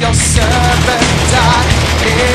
your servant died.